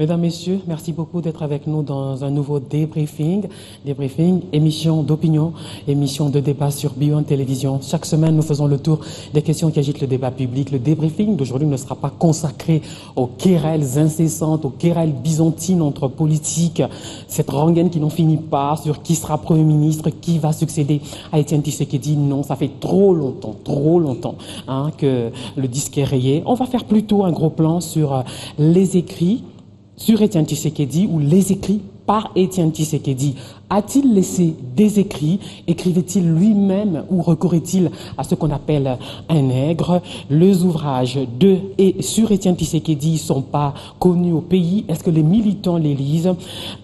Mesdames, Messieurs, merci beaucoup d'être avec nous dans un nouveau débriefing. Débriefing, émission d'opinion, émission de débat sur Bio Télévision. Chaque semaine, nous faisons le tour des questions qui agitent le débat public. Le débriefing d'aujourd'hui ne sera pas consacré aux querelles incessantes, aux querelles byzantines entre politiques, cette rengaine qui n'en finit pas sur qui sera Premier ministre, qui va succéder à Étienne Tshisekedi. Non, ça fait trop longtemps, trop longtemps hein, que le disque est rayé. On va faire plutôt un gros plan sur euh, les écrits sur Étienne Tshisekedi ou les écrits par Étienne Tshisekedi. A-t-il laissé des écrits Écrivait-il lui-même ou recourait-il à ce qu'on appelle un nègre? Les ouvrages de et sur Étienne Tshisekedi ne sont pas connus au pays. Est-ce que les militants les lisent?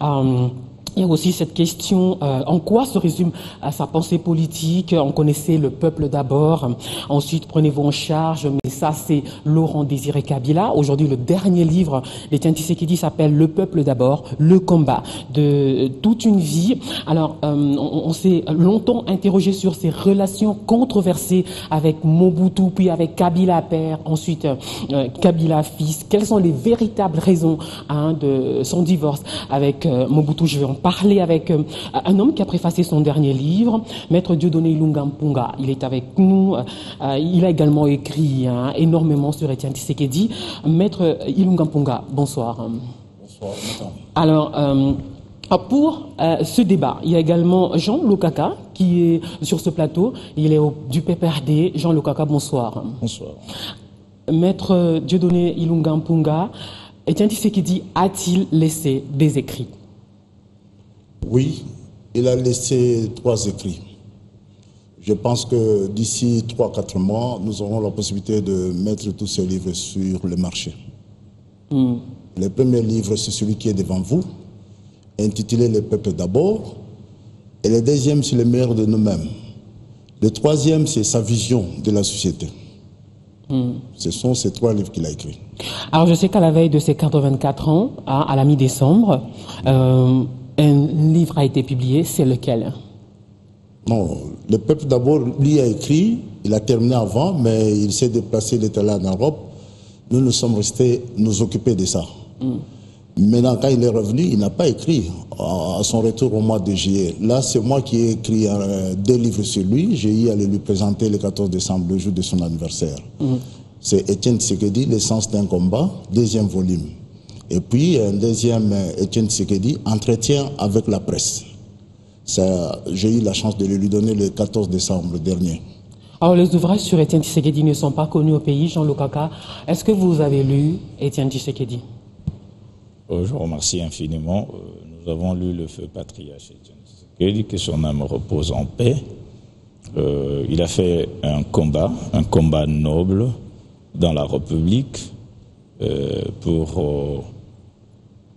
Euh, il y a aussi cette question, euh, en quoi se résume à sa pensée politique? On connaissait le peuple d'abord, ensuite prenez-vous en charge, mais ça c'est Laurent Désiré Kabila. Aujourd'hui, le dernier livre d'Étienne Tshisekedi s'appelle Le peuple d'abord, le combat de toute une vie. Alors, euh, on, s'est longtemps interrogé sur ces relations controversées avec Mobutu, puis avec Kabila père, ensuite euh, Kabila fils. Quelles sont les véritables raisons hein, de son divorce avec Mobutu? Je vais parler avec euh, un homme qui a préfacé son dernier livre, Maître Dieudonné Ilunga Il est avec nous. Euh, il a également écrit hein, énormément sur Etienne Tshisekedi. Maître Ilunga bonsoir. Bonsoir. Alors, euh, pour ce débat, il y a également Jean Lokaka qui est sur ce plateau. Il est du PPRD. Jean Lokaka, bonsoir. Bonsoir. Maître Dieudonné Ilunga Mpunga, Etienne Tshisekedi a-t-il laissé des écrits? Oui, il a laissé trois écrits. Je pense que d'ici 3-4 mois, nous aurons la possibilité de mettre tous ces livres sur le marché. Hmm. Le premier livre, c'est celui qui est devant vous, intitulé Le peuple d'abord. Et le deuxième, c'est le meilleur de nous-mêmes. Le troisième, c'est sa vision de la société. Hmm. Ce sont ces trois livres qu'il a écrits. Alors, je sais qu'à la veille de ses 84 ans, à, la mi-décembre, euh, un livre a été publié, c'est lequel? Non, le peuple d'abord, lui a écrit, il a terminé avant, mais il s'est déplacé, il était là en Europe. Nous nous sommes restés nous occuper de ça. Hmm. Maintenant, quand il est revenu, il n'a pas écrit à son retour au mois de juillet. Là, c'est moi qui ai écrit deux livres sur lui. J'ai eu à lui présenter le 14 décembre, le jour de son anniversaire. Hmm. C'est Étienne Tshisekedi, L'essence d'un combat, deuxième volume. Et puis, un deuxième, Étienne Tshisekedi, entretien avec la presse. J'ai eu la chance de lui donner le 14 décembre dernier. Alors, les ouvrages sur Étienne Tshisekedi ne sont pas connus au pays, Jean Lokaka. Est-ce que vous avez lu Étienne Tshisekedi? Euh, Je vous remercie infiniment. Euh, nous avons lu Le Feu Patriarche Étienne Tshisekedi, que son âme repose en paix. Euh, il a fait un combat, un combat noble dans la République pour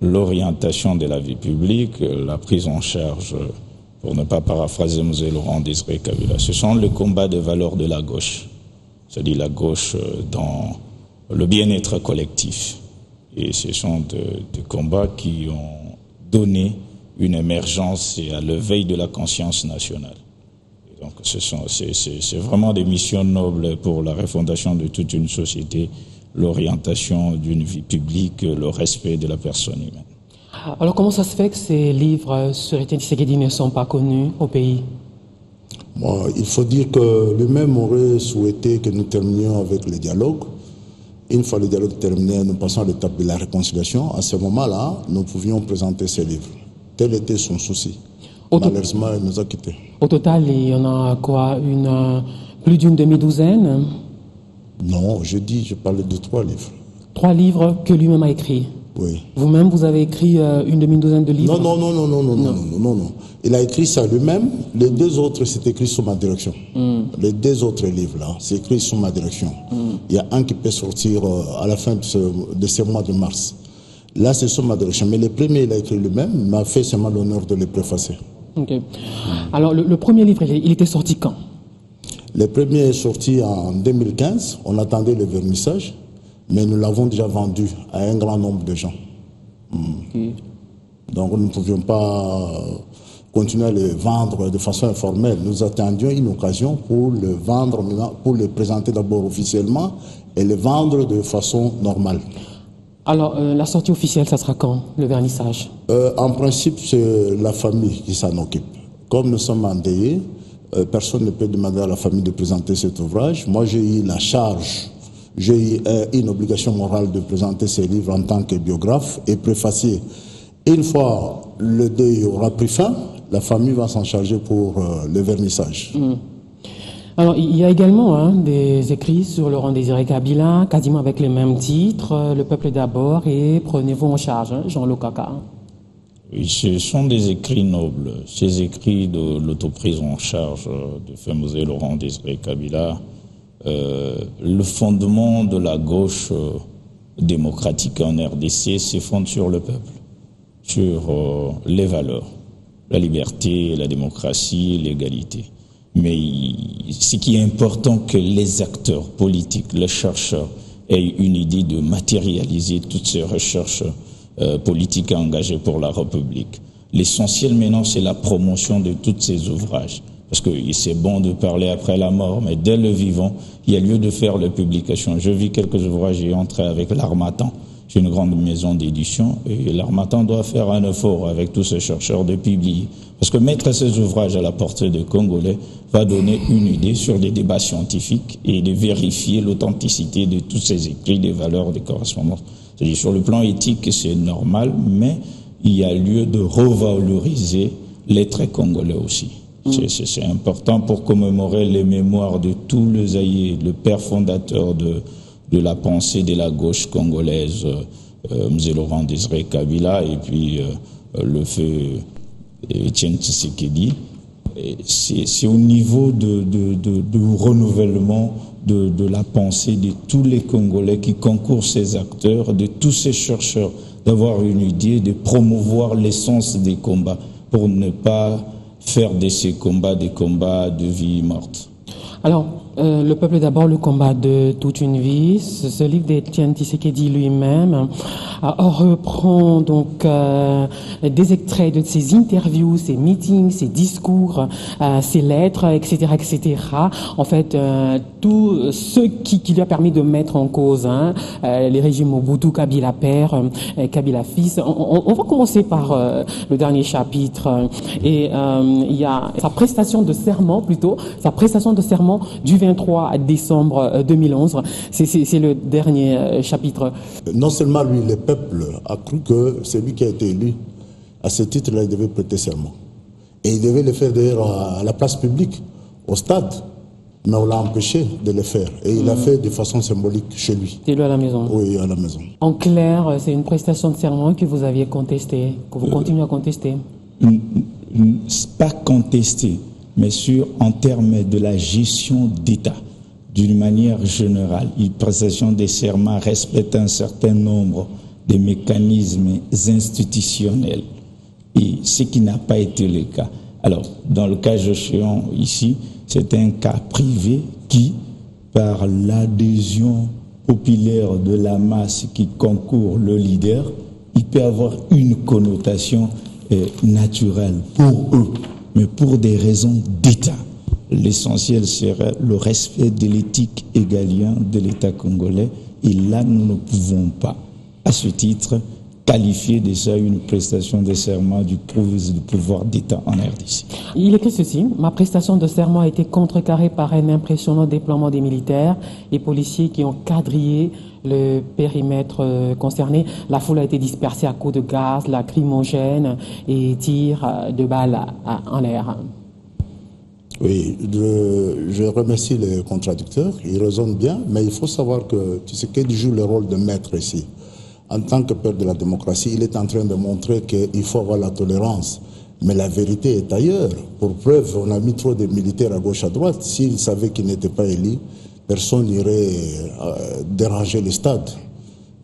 l'orientation de la vie publique, la prise en charge, pour ne pas paraphraser M. Laurent Désiré Kabila, ce sont les combats de valeurs de la gauche, c'est-à-dire la gauche dans le bien-être collectif. Et ce sont des combats qui ont donné une émergence et à l'éveil de la conscience nationale. donc, c'est vraiment des missions nobles pour la refondation de toute une société l'orientation d'une vie publique, le respect de la personne humaine. Alors comment ça se fait que ces livres sur Étienne Tshisekedi ne sont pas connus au pays? Il faut dire que lui-même aurait souhaité que nous terminions avec le dialogue. Une fois le dialogue terminé, nous passons à l'étape de la réconciliation. À ce moment-là, nous pouvions présenter ces livres. Tel était son souci. Malheureusement, il nous a quittés. Au total, il y en a quoi? Une, Plus d'une demi-douzaine? Non, je dis, je parlais de trois livres. Trois livres que lui-même a écrits Oui. Vous-même, vous avez écrit euh, une demi-douzaine de livres? Non non non, non, non, non, non, non, non, Il a écrit ça lui-même. Les deux autres, c'est écrit sous ma direction. Hmm. Les deux autres livres-là, c'est écrit sous ma direction. Hmm. Il y a un qui peut sortir euh, à la fin de ce, mois de mars. Là, c'est sous ma direction. Mais le premier, il a écrit lui-même, il m'a fait seulement l'honneur de le préfacer. Ok. Alors, le premier livre, il était sorti quand? Le premier est sorti en 2015. On attendait le vernissage, mais nous l'avons déjà vendu à un grand nombre de gens. Hmm. Donc nous ne pouvions pas continuer à le vendre de façon informelle. Nous attendions une occasion pour le vendre, pour le présenter d'abord officiellement et le vendre de façon normale. Alors, euh, la sortie officielle, ça sera quand, le vernissage? Euh, En principe, c'est la famille qui s'en occupe. Comme nous sommes endeuillés, euh, personne ne peut demander à la famille de présenter cet ouvrage. Moi, j'ai eu la charge, j'ai eu euh, une obligation morale de présenter ces livres en tant que biographe et préfacier. Une fois le deuil aura pris fin, la famille va s'en charger pour euh, le vernissage. Alors, il y a également hein, des écrits sur Laurent Désiré Kabila, quasiment avec les mêmes titres, euh, Le peuple d'abord et Prenez-vous en charge, hein, Jean Lokaka. Ce sont des écrits nobles. Ces écrits de l'autoprise en charge de Femosé Laurent Désiré Kabila, euh, le fondement de la gauche euh, démocratique en RDC se fonde sur le peuple, sur euh, les valeurs, la liberté, la démocratie, l'égalité. Mais ce qui est important, que les acteurs politiques, les chercheurs aient une idée de matérialiser toutes ces recherches euh, politiques engagées pour la République. L'essentiel maintenant, c'est la promotion de tous ces ouvrages. Parce que c'est bon de parler après la mort, mais dès le vivant, il y a lieu de faire les publications. Je vis quelques ouvrages, j'ai entré avec l'Armatan. C'est une grande maison d'édition et l'Armatan doit faire un effort avec tous ces chercheurs de publier. Parce que mettre ces ouvrages à la portée des Congolais va donner une idée sur des débats scientifiques et de vérifier l'authenticité de tous ces écrits, des valeurs, des correspondances. C'est-à-dire sur le plan éthique, c'est normal, mais il y a lieu de revaloriser les traits congolais aussi. C'est- C'est important pour commémorer les mémoires de tous les aïeux, le père fondateur de, de la pensée de la gauche congolaise, euh, euh, Mzé Laurent Désiré Kabila, et puis euh, le feu Etienne Tshisekedi. C'est au niveau de, de, renouvellement de, la pensée de tous les Congolais qui concourent ces acteurs, de tous ces chercheurs, d'avoir une idée, de promouvoir l'essence des combats pour ne pas faire de ces combats des combats de vie morte. Alors, euh, Le peuple d'abord, le combat de toute une vie, ce, ce livre d'Étienne Tshisekedi lui-même euh, reprend donc euh, des extraits de ses interviews, ses meetings, ses discours, ses lettres, etc., etc. En fait, tout ce qui, lui a permis de mettre en cause hein, les régimes Mobutu, Kabila père, Kabila fils. On, va commencer par le dernier chapitre et il y a sa prestation de serment plutôt, sa prestation de serment du 23 décembre euh, 2011. C'est- C'est le dernier euh, chapitre. Non seulement lui, le peuple a cru que c'est lui qui a été élu. À ce titre-là, il devait prêter serment. Et il devait le faire d'ailleurs à la place publique, au stade. Mais on l'a empêché de le faire. Et il l'a fait de façon symbolique chez lui. C'est lui à la maison. Oui, à la maison. En clair, euh, c'est une prestation de serment que vous aviez contestée, que vous continuez à contester. Pas contesté, mais sur en termes de la gestion d'État. D'une manière générale, une prestation des serments respecte un certain nombre de mécanismes institutionnels, et ce qui n'a pas été le cas. Alors, dans le cas échéant ici, c'est un cas privé qui, par l'adhésion populaire de la masse qui concourt le leader, il peut avoir une connotation euh, naturelle pour eux, mais pour des raisons d'État. L'essentiel serait le respect de l'éthique égalien de l'État congolais, et là, nous ne pouvons pas, à ce titre, qualifier de ça une prestation de serment du pou- du pouvoir d'État en RDC. Il écrit ceci Ma prestation de serment a été contrecarrée par un impressionnant déploiement des militaires et policiers qui ont quadrillé le périmètre euh, concerné. La foule a été dispersée à coups de gaz, lacrymogène et tirs euh, de balles à- en l'air. Oui, je remercie les contradicteurs, ils raisonnent bien, mais il faut savoir que Tshisekedi joue le rôle de maître ici? En tant que père de la démocratie, il est en train de montrer qu'il faut avoir la tolérance. Mais la vérité est ailleurs. Pour preuve, on a mis trop de militaires à gauche, à droite. S'ils savaient qu'ils n'étaient pas élus, personne n'irait euh, déranger les stades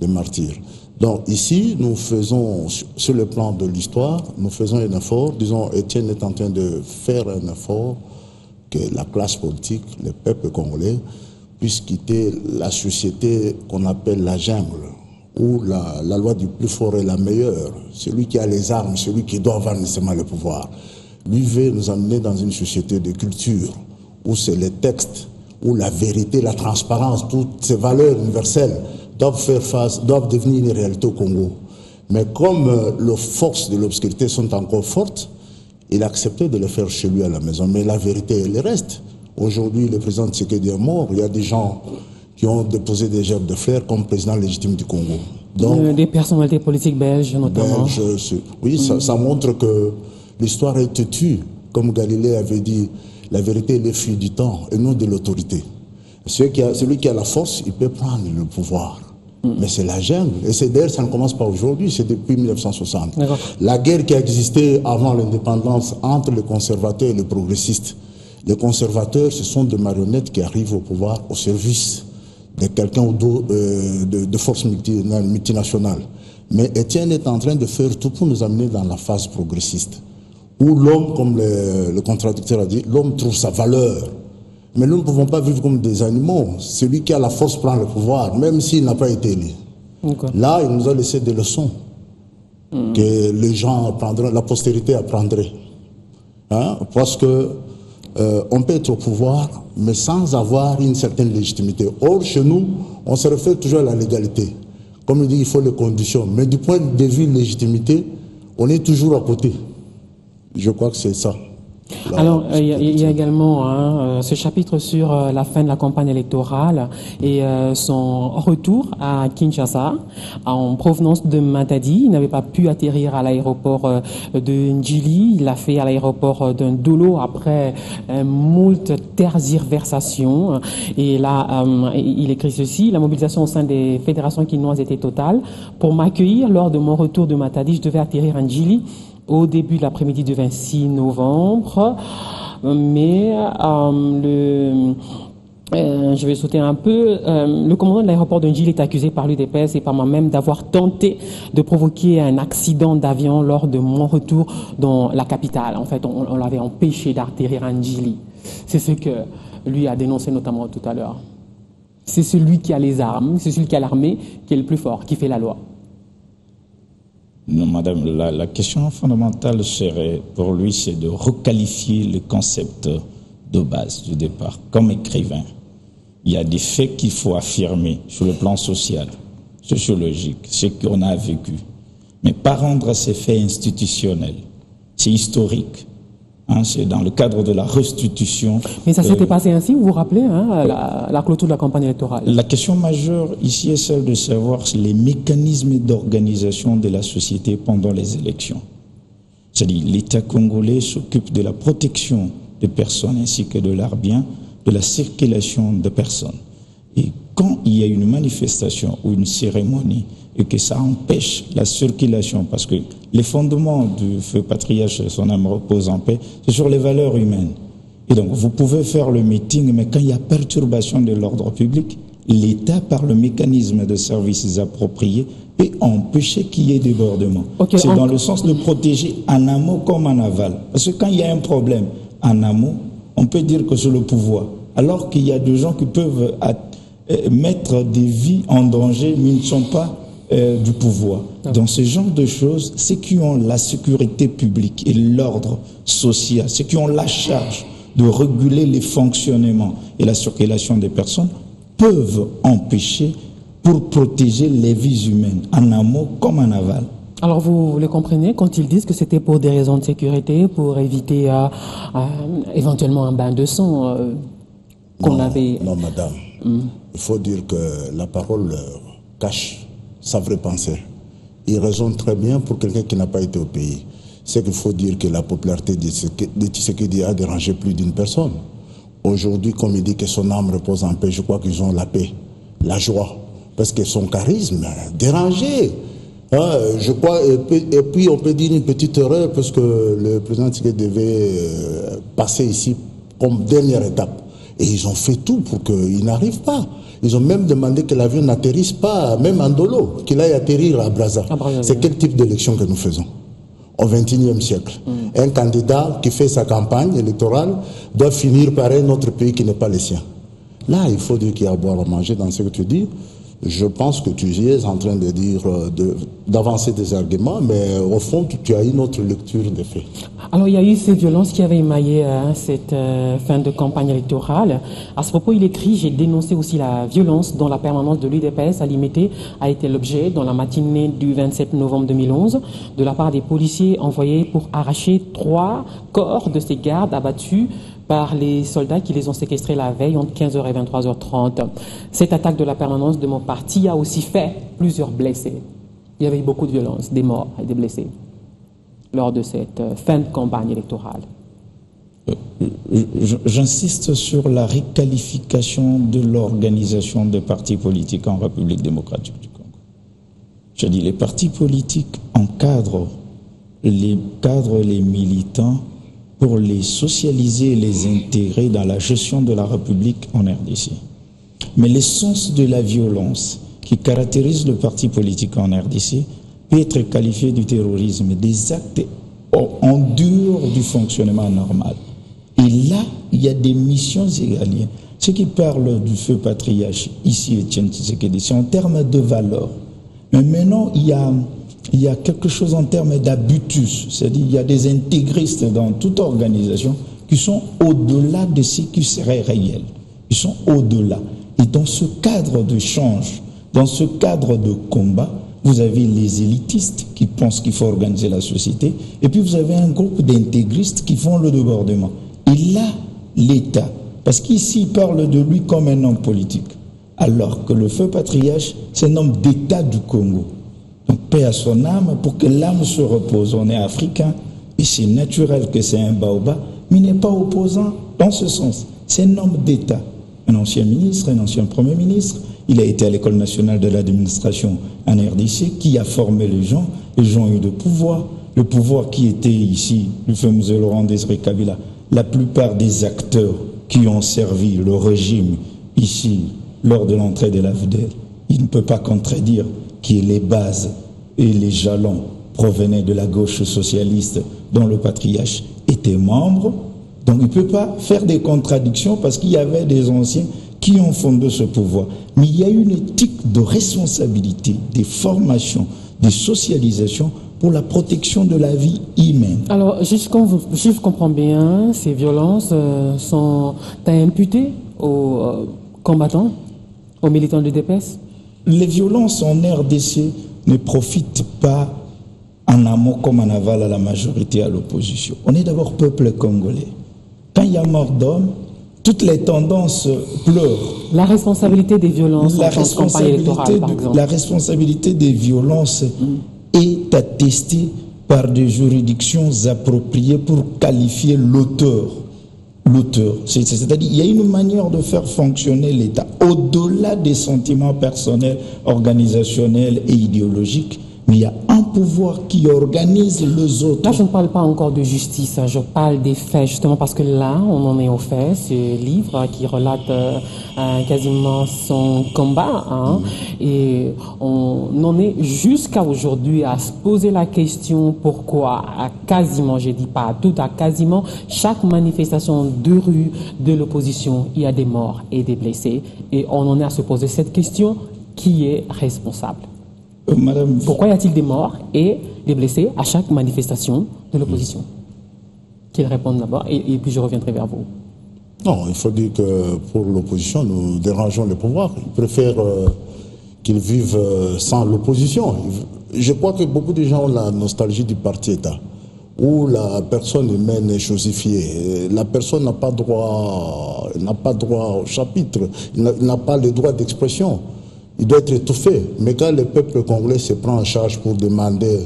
des martyrs. Donc ici, nous faisons, sur- le plan de l'histoire, nous faisons un effort. Disons, Étienne est en train de faire un effort que la classe politique, le peuple congolais, puisse quitter la société qu'on appelle la jungle, où la, loi du plus fort est la meilleure. Celui qui a les armes, celui qui doit avoir nécessairement le pouvoir. Lui veut nous amener dans une société de culture, où c'est les textes, où la vérité, la transparence, toutes ces valeurs universelles doivent faire face, doivent devenir une réalité au Congo. Mais comme euh, les forces de l'obscurité sont encore fortes, il a de le faire chez lui à la maison. Mais la vérité, elle reste. Aujourd'hui, le président Tshisekedi est mort. Il y a des gens qui ont déposé des gerbes de fleurs comme président légitime du Congo. Donc, euh, des personnalités politiques belges notamment. Belges, oui, ça, ça, montre que l'histoire est têtue. Comme Galilée avait dit, la vérité est le fruit du temps et non de l'autorité. Celui qui, a, celui qui a la force, il peut prendre le pouvoir. Mais c'est la jungle. Et c'est d'ailleurs, ça ne commence pas aujourd'hui, c'est depuis 1960. La guerre qui a existé avant l'indépendance entre les conservateurs et les progressistes. Les conservateurs, ce sont des marionnettes qui arrivent au pouvoir au service de quelqu'un ou euh, de, de forces multinationales. Mais Étienne est en train de faire tout pour nous amener dans la phase progressiste, où l'homme, comme le, le contradicteur a dit, l'homme trouve sa valeur. Mais nous ne pouvons pas vivre comme des animaux. Celui qui a la force prend le pouvoir, même s'il n'a pas été élu. Là, il nous a laissé des leçons que les gens apprendront, la postérité apprendrait. Hein? Parce que euh, on peut être au pouvoir, mais sans avoir une certaine légitimité. Or, chez nous, on se réfère toujours à la légalité. Comme il dit, il faut les conditions. Mais du point de vue légitimité, on est toujours à côté. Je crois que c'est ça. Alors, euh, il y, a également hein, euh, ce chapitre sur euh, la fin de la campagne électorale et son retour à Kinshasa en provenance de Matadi. Il n'avait pas pu atterrir à l'aéroport de Ndjili. Il l'a fait à l'aéroport d'un Dolo après moult tergiversations. Et là, il écrit ceci. La mobilisation au sein des fédérations quinoises était totale. Pour m'accueillir lors de mon retour de Matadi, je devais atterrir à Ndjili au début de l'après-midi du 26 novembre. Mais euh, euh, je vais sauter un peu. Euh, le commandant de l'aéroport de est accusé par l'UDPS et par moi-même d'avoir tenté de provoquer un accident d'avion lors de mon retour dans la capitale. En fait, on, l'avait empêché d'atterrir à Njili. C'est ce que lui a dénoncé notamment tout à l'heure. C'est celui qui a les armes, c'est celui qui a l'armée qui est le plus fort, qui fait la loi. Madame, la, question fondamentale serait, pour lui, c'est de requalifier le concept de base du départ. Comme écrivain, il y a des faits qu'il faut affirmer sur le plan social, sociologique, ce qu'on a vécu. Mais pas rendre ces faits institutionnels. C'est historique. Hein, c'est dans le cadre de la restitution. Mais ça s'était passé ainsi, vous vous rappelez, hein, la, la, clôture de la campagne électorale? La question majeure ici est celle de savoir les mécanismes d'organisation de la société pendant les élections. C'est-à-dire l'État congolais s'occupe de la protection des personnes ainsi que de leurs biens, de la circulation des personnes. Et quand il y a une manifestation ou une cérémonie et que ça empêche la circulation, parce que les fondements du feu patriarche, son âme repose en paix, c'est sur les valeurs humaines. Et donc, vous pouvez faire le meeting, mais quand il y a perturbation de l'ordre public, l'État, par le mécanisme de services appropriés, peut empêcher qu'il y ait débordement. c'est dans le sens de protéger en amont comme en aval. Parce que quand il y a un problème en amont, on peut dire que c'est le pouvoir. Alors qu'il y a des gens qui peuvent euh, mettre des vies en danger, mais ils ne sont pas euh, du pouvoir. Dans ce genre de choses, ceux qui ont la sécurité publique et l'ordre social, ceux qui ont la charge de réguler les fonctionnements et la circulation des personnes, peuvent empêcher pour protéger les vies humaines, en amont comme en aval. Alors vous, le comprenez quand ils disent que c'était pour des raisons de sécurité, pour éviter euh, euh, éventuellement un bain de sang qu'on avait. Non, madame. Hmm. Il faut dire que la parole cache sa vraie pensée. Il raisonne très bien pour quelqu'un qui n'a pas été au pays. C'est qu'il faut dire que la popularité de Tshisekedi a dérangé plus d'une personne. Aujourd'hui, comme il dit que son âme repose en paix, je crois qu'ils ont la paix, la joie. Parce que son charisme a dérangé. Hein, je crois, et puis on peut dire une petite erreur parce que le président Tshisekedi devait euh, passer ici comme dernière étape. Et ils ont fait tout pour qu'il n'arrive pas. Ils ont même demandé que l'avion n'atterrisse pas, même en dolo, qu'il aille atterrir à Brazza. C'est quel type d'élection que nous faisons au XXIe siècle mm. Un candidat qui fait sa campagne électorale doit finir par un autre pays qui n'est pas le sien. Là, il faut dire qu'il y a à boire à manger dans ce que tu dis. Je pense que tu es en train de dire, euh, d'avancer des arguments, mais au fond, tu, as une autre lecture des faits. Alors, il y a eu ces violences qui avaient émaillé euh, cette euh, fin de campagne électorale. À ce propos, il écrit J'ai dénoncé aussi la violence dont la permanence de l'UDPS à Limité a été l'objet dans la matinée du 27 novembre 2011 de la part des policiers envoyés pour arracher trois corps de ces gardes abattus par les soldats qui les ont séquestrés la veille entre 15h et 23h30. Cette attaque de la permanence de mon parti a aussi fait plusieurs blessés. Il y avait eu beaucoup de violence, des morts et des blessés lors de cette euh, fin de campagne électorale. Je- J'insiste sur la requalification de l'organisation des partis politiques en République démocratique du Congo. Je dis, les partis politiques encadrent les, cadrent les militants pour les socialiser et les intégrer dans la gestion de la République en RDC. Mais l'essence de la violence qui caractérise le parti politique en RDC peut être qualifié du terrorisme, des actes en- dehors du fonctionnement normal. Et là, il y a des missions égalières. Ceux qui parlent du feu patriarche, ici, Etienne Tshisekedi, c'est en termes de valeur. Mais maintenant, il y a, il y a quelque chose en termes d'habitus, c'est-à-dire il y a des intégristes dans toute organisation qui sont au-delà de ce qui serait réel. Ils sont au-delà. Et dans ce cadre de change, dans ce cadre de combat, vous avez les élitistes qui pensent qu'il faut organiser la société, et puis vous avez un groupe d'intégristes qui font le débordement. Et là, l'État, parce qu'ici, il parle de lui comme un homme politique, alors que le feu patriarche, c'est un homme d'État du Congo. Donc, paix à son âme pour que l'âme se repose. On est africain, et c'est naturel que c'est un baobab, mais il n'est pas opposant dans ce sens. C'est un homme d'État, un ancien ministre, un ancien Premier ministre. Il a été à l'École nationale de l'administration en RDC, qui a formé les gens. Les gens ont eu le pouvoir. Le pouvoir qui était ici, le fameux Laurent Désiré Kabila, la plupart des acteurs qui ont servi le régime ici lors de l'entrée de la VDL, il ne peut pas contredire que les bases et les jalons provenaient de la gauche socialiste dont le patriarche était membre. Donc il ne peut pas faire des contradictions parce qu'il y avait des anciens qui ont fondé ce pouvoir. Mais il y a une éthique de responsabilité, des formations, des socialisations pour la protection de la vie humaine. Alors, si je comprends bien, ces violences euh, sont imputées aux euh, combattants, aux militants de DPS Les violences en RDC ne profitent pas en amont comme en aval à la majorité à l'opposition. On est d'abord peuple congolais. Quand il y a mort d'homme, toutes les tendances pleurent. La responsabilité des violences La en responsabilité, par exemple. la responsabilité des violences est attestée par des juridictions appropriées pour qualifier l'auteur. L'auteur. C'est- c'est- C'est-à-dire il y a une manière de faire fonctionner l'État au-delà des sentiments personnels, organisationnels et idéologiques, il y a un pouvoir qui organise les autres. Là, je ne parle pas encore de justice, hein, je parle des faits, justement parce que là, on en est aux faits. Ce livre qui relate euh, euh, quasiment son combat, hein, et on en est jusqu'à aujourd'hui à se poser la question pourquoi, à quasiment, je dis pas tout, à quasiment chaque manifestation de rue de l'opposition, il y a des morts et des blessés, et on en est à se poser cette question qui est responsable? Madame, pourquoi y a-t-il des morts et des blessés à chaque manifestation de l'opposition Qu'ils répondent d'abord et, et puis je reviendrai vers vous. Non, il faut dire que pour l'opposition, nous dérangeons le pouvoir. Ils préfèrent euh, qu'ils vivent euh, sans l'opposition. Je crois que beaucoup de gens ont la nostalgie du parti-État, où la personne humaine est chosifiée. La personne n'a pas droit, n'a pas droit au chapitre, n'a pas le droit d'expression. Il doit être étouffé. Mais quand le peuple congolais se prend en charge pour demander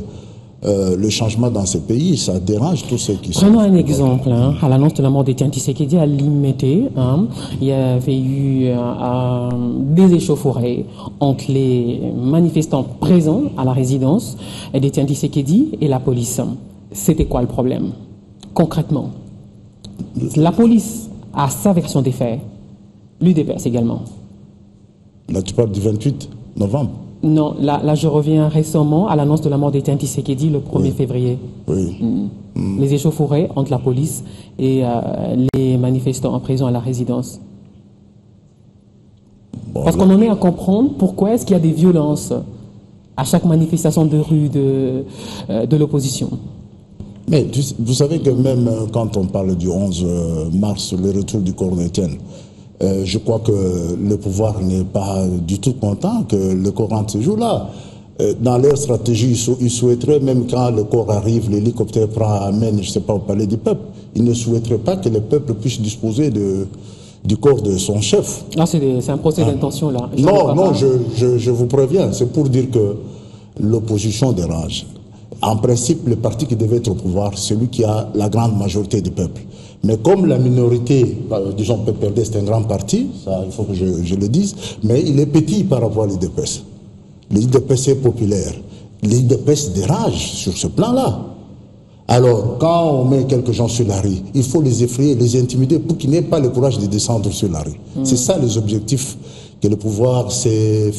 euh, le changement dans ce pays, ça dérange tous ceux qui sont. Prenons un exemple. hein. À l'annonce de la mort d'Etienne Tshisekedi à Limité, hein, il y avait eu euh, euh, des échauffourées entre les manifestants présents à la résidence d'Etienne Tshisekedi et la police. C'était quoi le problème Concrètement, la police a sa version des faits, l'UDPS également. Là, tu parles du 28 novembre. Non, là, là je reviens récemment à l'annonce de la mort d'Etienne Tshisekedi le 1er février. Oui. Les échauffourées entre la police et euh, les manifestants en prison à la résidence. Parce qu'on en est à comprendre pourquoi est-ce qu'il y a des violences à chaque manifestation de rue de, euh, de l'opposition. Mais vous savez que même euh, quand on parle du 11 euh, mars, le retour du corps d'Étienne, je crois que le pouvoir n'est pas du tout content que le corps rentre ce jour-là. dans leur stratégie, ils souhaiteraient, même quand le corps arrive, l'hélicoptère prend, amène, je ne sais pas, au palais du peuple, ils ne souhaiteraient pas que le peuple puisse disposer de, du corps de son chef. Ah, c'est un procès ah. d'intention là. non, non, je, je, vous préviens, c'est pour dire que l'opposition dérange. En principe, le parti qui devait être au pouvoir, c'est celui qui a la grande majorité du peuple. Mais comme la minorité, bah, disons PPRD, c'est un grand parti, ça, il faut que je, je, le dise, mais il est petit par rapport à l'IDPS. L'IDPS est populaire. L'IDPS dérange sur ce plan-là. Alors, quand on met quelques gens sur la rue, il faut les effrayer, les intimider pour qu'ils n'aient pas le courage de descendre sur la rue. Hmm. C'est ça les objectifs que le pouvoir s'est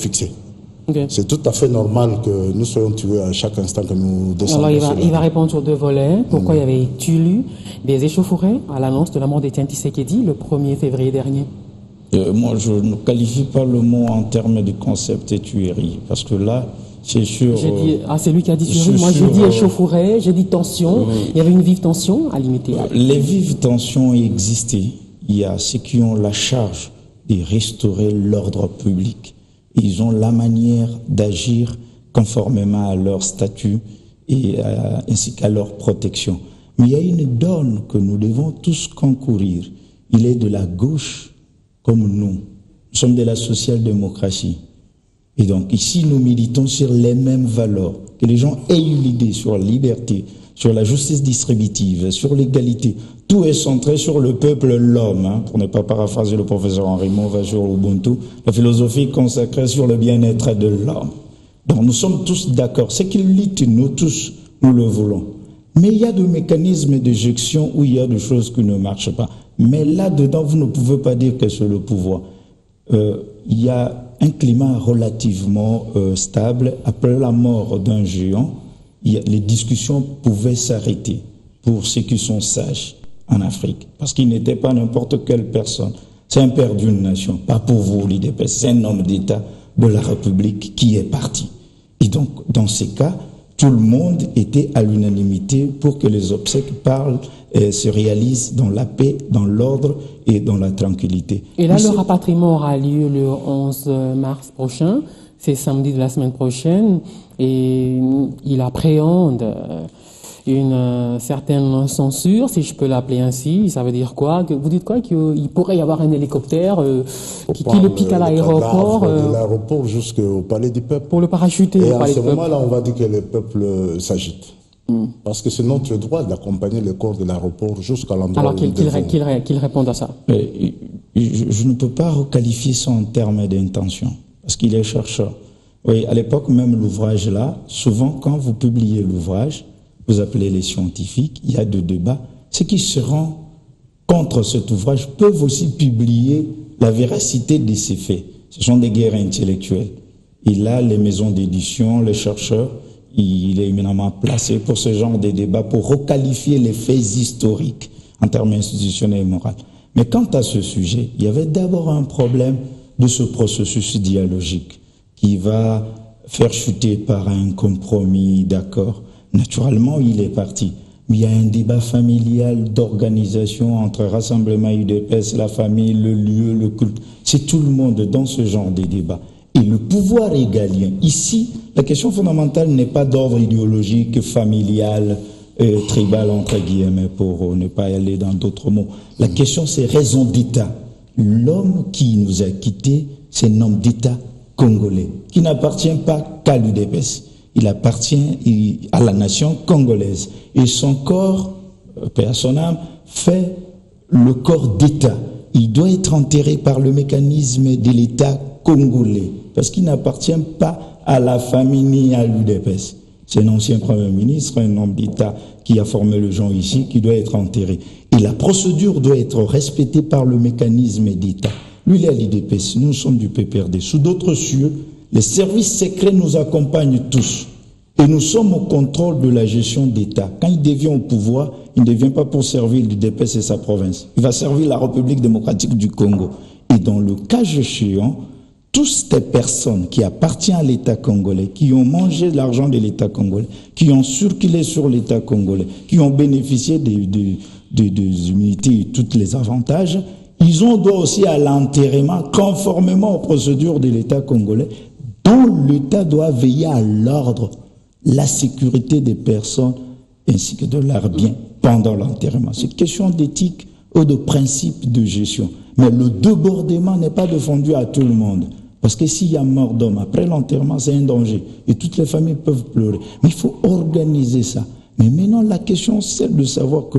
C'est tout à fait normal que nous soyons tués à chaque instant que nous descendons. Alors, il va, il va répondre sur deux volets. Pourquoi hmm. il y avait eu des échauffourées à l'annonce de la mort d'Étienne Tshisekedi le 1er février dernier? Euh, Moi, je ne qualifie pas le mot en termes de concept et tuerie. Parce que là, c'est sûr. Dit, ah, c'est lui qui a dit sur, Moi, j'ai dit échauffourée, j'ai dit tension. Il y avait une vive tension à limiter. Les vives tensions existaient. Il y a ceux qui ont la charge de restaurer l'ordre public. Ils ont la manière d'agir conformément à leur statut et ainsi qu'à leur protection. Mais il y a une donne que nous devons tous concourir. Il est de la gauche comme nous. Nous sommes de la social-démocratie. Et donc ici, nous militons sur les mêmes valeurs. Que les gens aient eu l'idée sur la liberté, sur la justice distributive, sur l'égalité. Tout est centré sur le peuple, l'homme. Hein. pour ne pas paraphraser le professeur Henri va sur Ubuntu, la philosophie consacrée sur le bien-être de l'homme. Donc nous sommes tous d'accord. Ce qu'il lit, nous tous, nous le voulons. Mais il y a des mécanismes d'éjection où il y a des choses qui ne marchent pas. Mais là-dedans, vous ne pouvez pas dire que c'est le pouvoir. Euh, il y a un climat relativement euh, stable. Après la mort d'un géant, les discussions pouvaient s'arrêter pour ceux qui sont sages en Afrique, parce qu'il n'était pas n'importe quelle personne. C'est un père d'une nation, pas pour vous l'IDP, c'est un homme d'État de la République qui est parti. Et donc, dans ces cas, tout le monde était à l'unanimité pour que les obsèques parlent et se réalisent dans la paix, dans l'ordre et dans la tranquillité. Et là, le rapatriement aura lieu le 11 mars prochain, c'est samedi de la semaine prochaine, et il appréhende euh, une euh, certaine censure, si je peux l'appeler ainsi. Ça veut dire quoi? Vous dites quoi? Qu'il pourrait y avoir un hélicoptère euh, qui, le pique à l'aéroport De l'aéroport jusqu'au palais du peuple. Pour le parachuter Et à ce moment-là, on va dire que le peuple s'agite. Hmm. Parce que c'est notre droit d'accompagner le corps de l'aéroport jusqu'à l'endroit Alors qu'il réponde à ça. je, ne peux pas requalifier ça en termes d'intention, parce qu'il est chercheur. Oui, à l'époque, même l'ouvrage là, souvent quand vous publiez l'ouvrage, vous appelez les scientifiques, il y a des débats. Ceux qui seront contre cet ouvrage peuvent aussi publier la véracité de ces faits. Ce sont des guerres intellectuelles. Et là, les maisons d'édition, les chercheurs, il est éminemment placé pour ce genre de débats, pour requalifier les faits historiques en termes institutionnels et moraux. Mais quant à ce sujet, il y avait d'abord un problème de ce processus dialogique qui va faire chuter par un compromis d'accord. Naturellement, il est parti. Mais il y a un débat familial d'organisation entre rassemblement UDPS, la famille, le lieu, le culte. C'est tout le monde dans ce genre de débat et le pouvoir égalien. Ici, la question fondamentale n'est pas d'ordre idéologique, familial, euh, tribal, entre guillemets, pour ne pas aller dans d'autres mots. La question, c'est raison d'État. L'homme qui nous a quittés, c'est un homme d'État congolais, qui n'appartient pas qu'à l'UDPS. Il appartient à la nation congolaise. Et son corps, euh, père son âme, fait le corps d'État. Il doit être enterré par le mécanisme de l'État congolais parce qu'il n'appartient pas à la famille ni à l'UDPS. C'est un ancien Premier ministre, un homme d'État qui a formé le gens ici, qui doit être enterré. Et la procédure doit être respectée par le mécanisme d'État. Lui, il est à l'IDPS, nous sommes du PPRD. Sous d'autres cieux, les services secrets nous accompagnent tous. Et nous sommes au contrôle de la gestion d'État. Quand il devient au pouvoir, il ne devient pas pour servir l'UDPS et sa province. Il va servir la République démocratique du Congo. Et dans le cas échéant, Toutes ces personnes qui appartiennent à l'État congolais, qui ont mangé l'argent de l'État congolais, qui ont circulé sur l'État congolais, qui ont bénéficié des, des, des, des immunités et tous les avantages, ils ont droit aussi à l'enterrement conformément aux procédures de l'État congolais, l'État doit veiller à l'ordre, la sécurité des personnes ainsi que de leurs biens pendant l'enterrement. C'est une question d'éthique ou de principe de gestion. Mais le débordement n'est pas défendu à tout le monde. Parce que s'il y a mort d'homme après l'enterrement, c'est un danger. Et toutes les familles peuvent pleurer. Mais il faut organiser ça. Mais maintenant, la question, c'est de savoir que,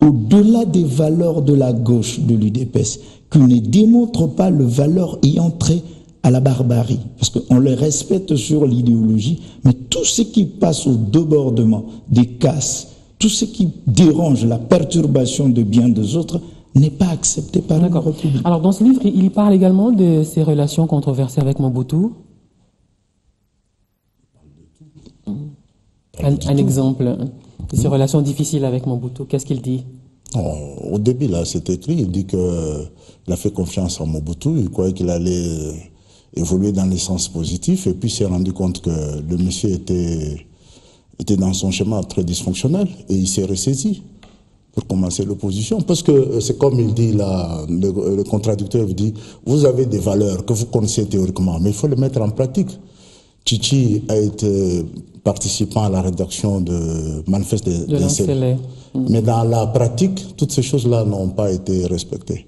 au-delà des valeurs de la gauche de l'UDPS, qui ne démontrent pas le valeur ayant trait à la barbarie, parce qu'on les respecte sur l'idéologie, mais tout ce qui passe au débordement, des casses, tout ce qui dérange la perturbation de biens des autres, n'est pas accepté par la République. Alors, dans ce livre, il parle également de ses relations controversées avec Mobutu. Un, un exemple de ses relations difficiles avec Mobutu. Qu'est-ce qu'il dit? Au début, là, c'est écrit. Il dit qu'il a fait confiance en Mobutu. Il croyait qu'il allait évoluer dans les sens positifs. Et puis, s'est rendu compte que le monsieur était, était dans son schéma très dysfonctionnel. Et il s'est ressaisi pour commencer l'opposition. Parce que c'est comme il dit là, le, le, contradicteur dit, vous avez des valeurs que vous connaissez théoriquement, mais il faut les mettre en pratique. Chichi a été participant à la rédaction de manifeste de d'Incel. Mais dans la pratique, toutes ces choses-là n'ont pas été respectées.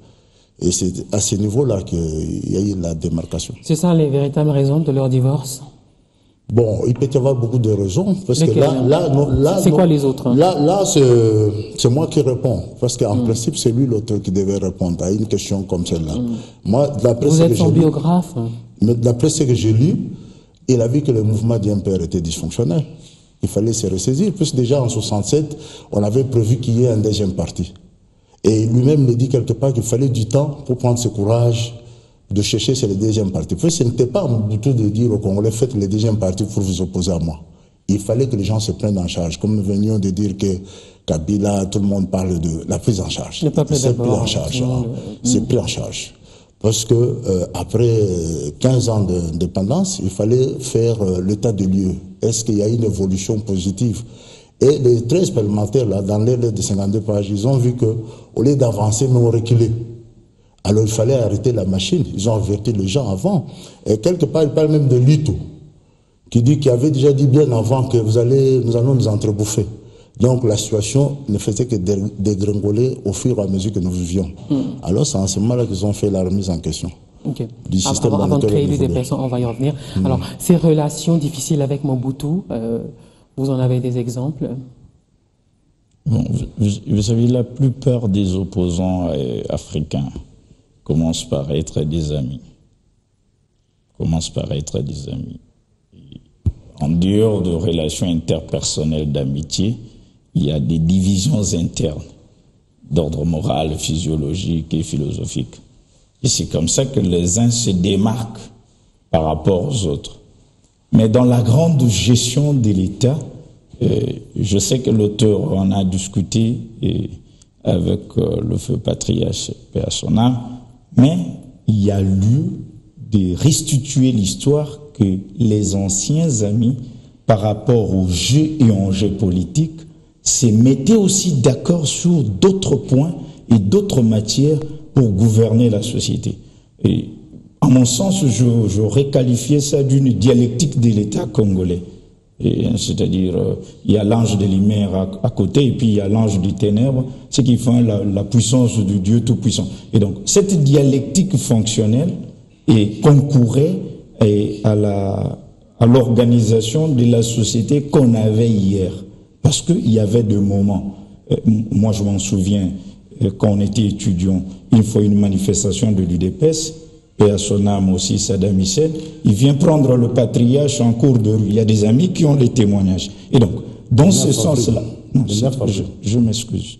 Et c'est à ce niveau-là qu'il y a eu la démarcation. C'est ça les véritables raisons de leur divorce? Bon, il peut y avoir beaucoup de raisons, parce que là, là, non, là, c'est quoi les autres? Là, là, c'est, moi qui réponds, parce qu'en mm. principe, c'est lui l'auteur qui devait répondre à une question comme celle-là. Mm. Moi, d'après Vous ce êtes que son j'ai lu- biographe? Mais d'après ce que j'ai lu, il a vu que le mouvement d'IMPR était dysfonctionnel. Il fallait se ressaisir, puisque déjà en 67, on avait prévu qu'il y ait un deuxième parti. Et lui-même me dit quelque part qu'il fallait du temps pour prendre ce courage de chercher c'est le deuxième parti. Puis ce n'était pas à Mobutu de dire aux Congolais, faites le deuxième parti pour vous opposer à moi. Il fallait que les gens se prennent en charge. Comme nous venions de dire que Kabila, tout le monde parle de la prise en charge. Le peuple C'est pris en charge. Tout hein. C'est pris en charge. Parce que euh, après 15 ans d'indépendance, il fallait faire euh, l'état de lieu. Est-ce qu'il y a une évolution positive? Et les 13 parlementaires, là, dans les lettres de 52 pages, ils ont vu que au lieu d'avancer, nous on reculait. Alors il fallait arrêter la machine. Ils ont averti les gens avant. Et quelque part, ils parlent même de Lito, qui dit qu'il avait déjà dit bien avant que vous allez, nous allons nous entrebouffer. Donc la situation ne faisait que dé- dégringoler au fur et à mesure que nous vivions. Alors c'est en ce moment-là qu'ils ont fait la remise en question. Du système avant, avant de monétaire créer au niveau des de- personnes, on va y revenir. Alors, ces relations difficiles avec Mobutu, euh, vous en avez des exemples? Vous, savez, la plupart des opposants euh, africains commencent par être des amis. Commencent par être des amis. En dehors de relations interpersonnelles d'amitié, il y a des divisions internes d'ordre moral, physiologique et philosophique. Et c'est comme ça que les uns se démarquent par rapport aux autres. Mais dans la grande gestion de l'État, euh, je sais que l'auteur en a discuté et avec euh, le feu patriarche âme, mais il y a lieu de restituer l'histoire que les anciens amis, par rapport aux jeux et enjeux politiques, se mettaient aussi d'accord sur d'autres points et d'autres matières pour gouverner la société. Et mon sens, j'aurais qualifié ça d'une dialectique de l'État congolais. Et, C'est-à-dire, euh, il y a l'ange de lumière à, côté et puis il y a l'ange du ténèbre, ce qui fait la, puissance du Dieu Tout-Puissant. Et donc, cette dialectique fonctionnelle et concourait à la à l'organisation de la société qu'on avait hier. Parce qu'il y avait des moments, euh, moi je m'en souviens, euh, quand on était étudiant, une fois une manifestation de l'UDPS, et à son âme aussi Saddam Hussein, il vient prendre le patriarche en cours de rue. Il y a des amis qui ont les témoignages. Et donc, dans ce sens-là, je, je m'excuse.